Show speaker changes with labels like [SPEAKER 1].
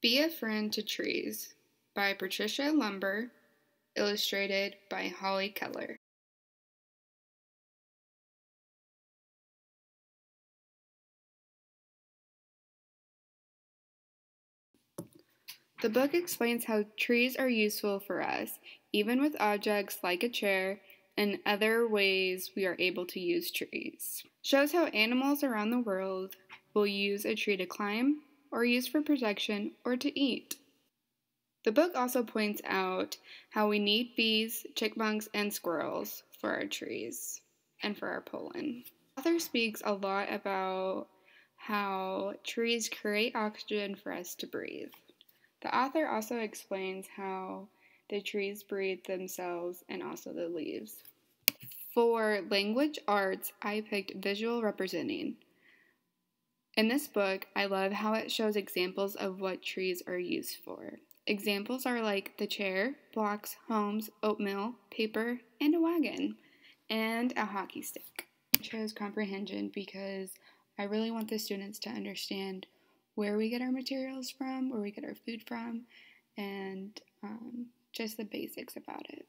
[SPEAKER 1] Be a Friend to Trees by Patricia Lauber, illustrated by Holly Keller. The book explains how trees are useful for us, even with objects like a chair and other ways we are able to use trees. Shows how animals around the world will use a tree to climb, or use for protection, or to eat. The book also points out how we need bees, chipmunks, and squirrels for our trees and for our pollen. The author speaks a lot about how trees create oxygen for us to breathe. The author also explains how the trees breathe themselves and also the leaves. For language arts, I picked visual representing. In this book, I love how it shows examples of what trees are used for. Examples are like the chair, blocks, homes, oatmeal, paper, and a wagon, and a hockey stick. I chose comprehension because I really want the students to understand where we get our materials from, where we get our food from, and um, just the basics about it.